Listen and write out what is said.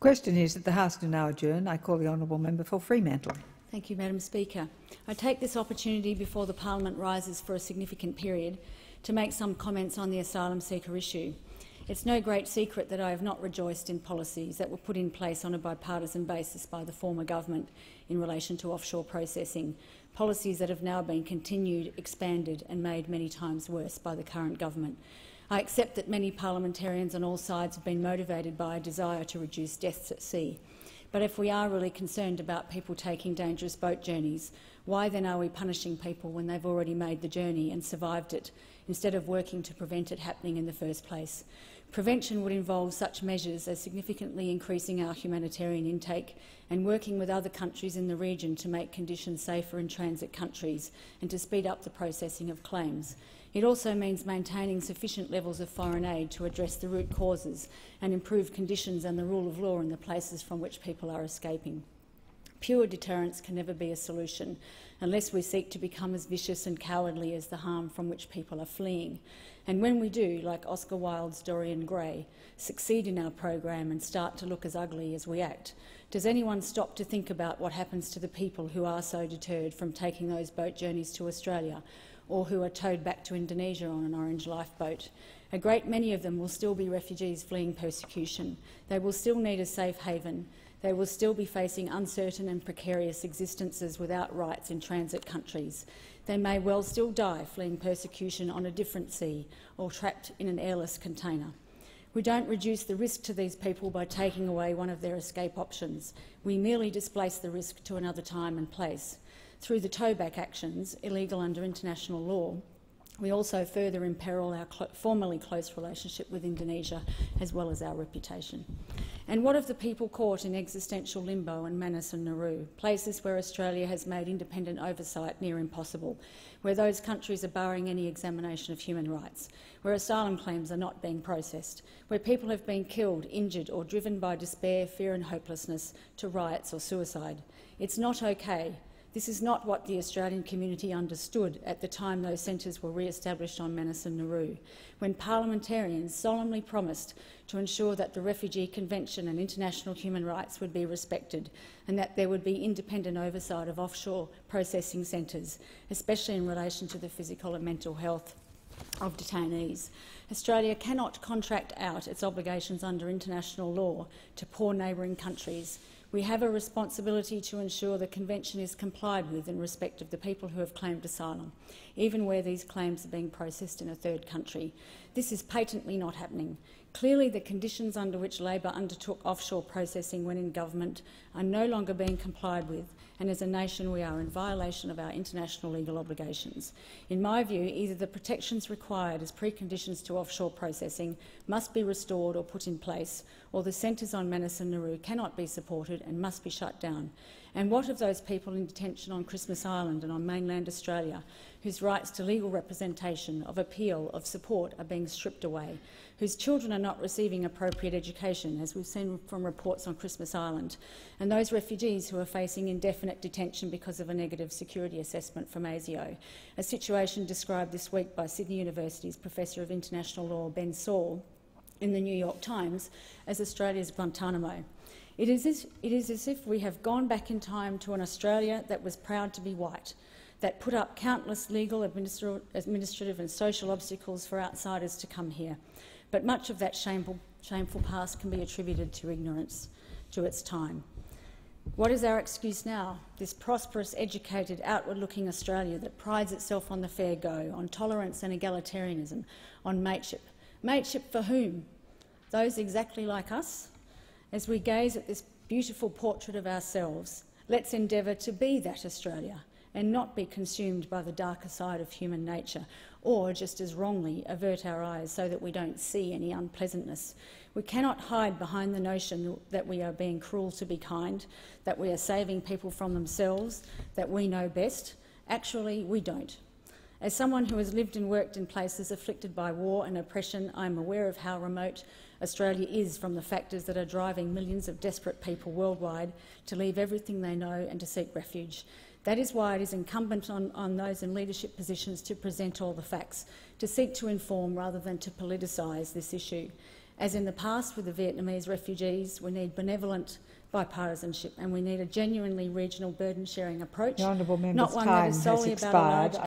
Question is that the House do now adjourn. I call the honourable member for Fremantle. Thank you, Madam Speaker. I take this opportunity before the parliament rises for a significant period to make some comments on the asylum seeker issue. It's no great secret that I have not rejoiced in policies that were put in place on a bipartisan basis by the former government in relation to offshore processing, policies that have now been continued, expanded and made many times worse by the current government. I accept that many parliamentarians on all sides have been motivated by a desire to reduce deaths at sea. But if we are really concerned about people taking dangerous boat journeys, why then are we punishing people when they've already made the journey and survived it, instead of working to prevent it happening in the first place? Prevention would involve such measures as significantly increasing our humanitarian intake and working with other countries in the region to make conditions safer in transit countries and to speed up the processing of claims. It also means maintaining sufficient levels of foreign aid to address the root causes and improve conditions and the rule of law in the places from which people are escaping. Pure deterrence can never be a solution unless we seek to become as vicious and cowardly as the harm from which people are fleeing. And when we do, like Oscar Wilde's Dorian Gray, succeed in our program and start to look as ugly as we act, does anyone stop to think about what happens to the people who are so deterred from taking those boat journeys to Australia or who are towed back to Indonesia on an orange lifeboat? A great many of them will still be refugees fleeing persecution. They will still need a safe haven. They will still be facing uncertain and precarious existences without rights in transit countries. They may well still die fleeing persecution on a different sea or trapped in an airless container. We don't reduce the risk to these people by taking away one of their escape options. We merely displace the risk to another time and place. Through the towback actions, illegal under international law, we also further imperil our formerly close relationship with Indonesia as well as our reputation. And what of the people caught in existential limbo in Manus and Nauru, places where Australia has made independent oversight near impossible, where those countries are barring any examination of human rights, where asylum claims are not being processed, where people have been killed, injured or driven by despair, fear and hopelessness to riots or suicide. It's not okay this is not what the Australian community understood at the time those centres were re-established on Manus and Nauru, when parliamentarians solemnly promised to ensure that the Refugee Convention and international human rights would be respected and that there would be independent oversight of offshore processing centres, especially in relation to the physical and mental health of detainees. Australia cannot contract out its obligations under international law to poor neighbouring countries we have a responsibility to ensure the Convention is complied with in respect of the people who have claimed asylum, even where these claims are being processed in a third country. This is patently not happening. Clearly, the conditions under which Labor undertook offshore processing when in government are no longer being complied with, and as a nation we are in violation of our international legal obligations. In my view, either the protections required as preconditions to offshore processing must be restored or put in place, or the centres on Manus and Nauru cannot be supported and must be shut down. And what of those people in detention on Christmas Island and on mainland Australia whose rights to legal representation, of appeal, of support are being stripped away, whose children are not receiving appropriate education, as we've seen from reports on Christmas Island, and those refugees who are facing indefinite detention because of a negative security assessment from ASIO, a situation described this week by Sydney University's Professor of International Law Ben Saul in the New York Times as Australia's Guantanamo. It is, as, it is as if we have gone back in time to an Australia that was proud to be white, that put up countless legal, administrative and social obstacles for outsiders to come here. But much of that shameful, shameful past can be attributed to ignorance, to its time. What is our excuse now? This prosperous, educated, outward-looking Australia that prides itself on the fair go, on tolerance and egalitarianism, on mateship. Mateship for whom? Those exactly like us? As we gaze at this beautiful portrait of ourselves, let's endeavour to be that Australia and not be consumed by the darker side of human nature, or, just as wrongly, avert our eyes so that we don't see any unpleasantness. We cannot hide behind the notion that we are being cruel to be kind, that we are saving people from themselves, that we know best. Actually, we don't. As someone who has lived and worked in places afflicted by war and oppression, I am aware of how remote Australia is from the factors that are driving millions of desperate people worldwide to leave everything they know and to seek refuge. That is why it is incumbent on, on those in leadership positions to present all the facts, to seek to inform rather than to politicise this issue. As in the past with the Vietnamese refugees, we need benevolent bipartisanship and we need a genuinely regional burden sharing approach, The honourable member's not one that is solely about a large expired.